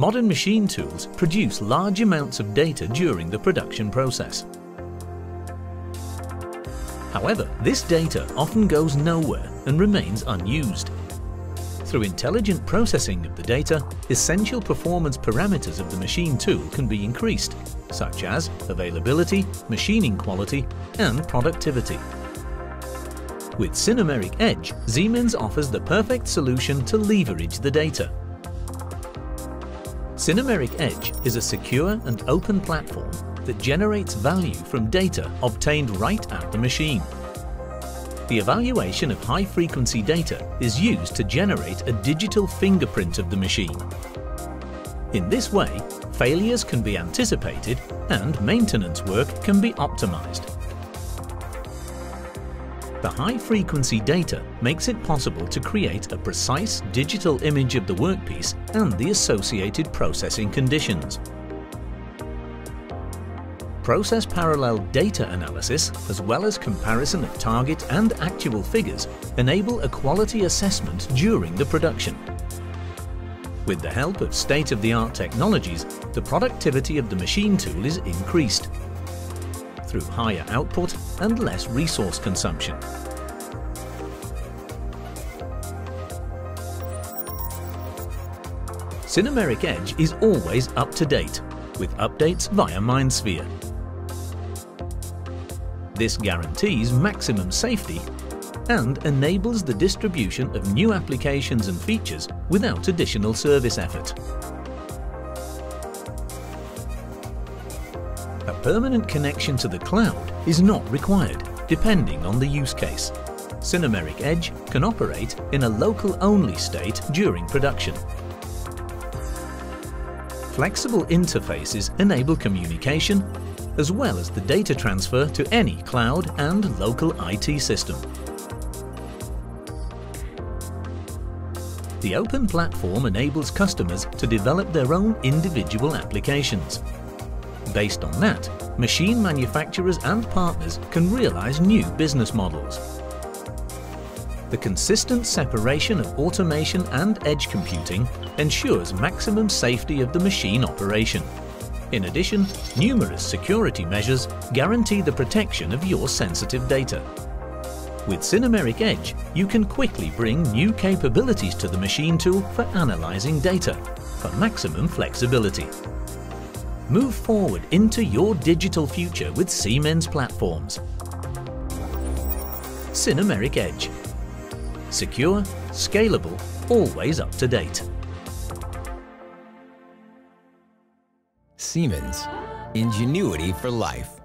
modern machine tools produce large amounts of data during the production process. However, this data often goes nowhere and remains unused. Through intelligent processing of the data, essential performance parameters of the machine tool can be increased, such as availability, machining quality, and productivity. With Sinumerik Edge, Siemens offers the perfect solution to leverage the data. Sinumerik Edge is a secure and open platform that generates value from data obtained right at the machine. The evaluation of high-frequency data is used to generate a digital fingerprint of the machine. In this way, failures can be anticipated and maintenance work can be optimized. The high-frequency data makes it possible to create a precise digital image of the workpiece and the associated processing conditions. Process parallel data analysis, as well as comparison of target and actual figures, enable a quality assessment during the production. With the help of state-of-the-art technologies, the productivity of the machine tool is increased through higher output and less resource consumption. Sinumerik Edge is always up to date, with updates via MindSphere. This guarantees maximum safety and enables the distribution of new applications and features without additional service effort. A permanent connection to the cloud is not required, depending on the use case. Sinumerik Edge can operate in a local-only state during production. Flexible interfaces enable communication as well as the data transfer to any cloud and local IT system. The open platform enables customers to develop their own individual applications. Based on that, machine manufacturers and partners can realize new business models. The consistent separation of automation and edge computing ensures maximum safety of the machine operation. In addition, numerous security measures guarantee the protection of your sensitive data. With Sinumerik Edge, you can quickly bring new capabilities to the machine tool for analyzing data, for maximum flexibility. Move forward into your digital future with Siemens platforms. Sinumerik Edge. Secure, scalable, always up to date. Siemens. Ingenuity for life.